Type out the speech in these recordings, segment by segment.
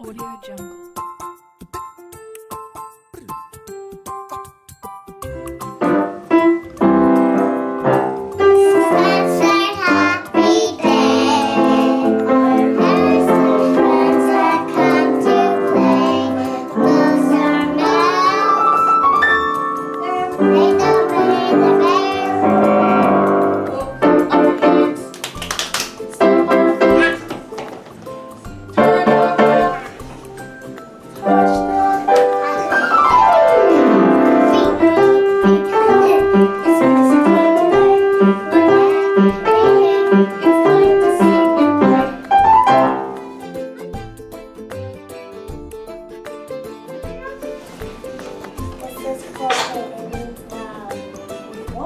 Audio Jungle.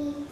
me.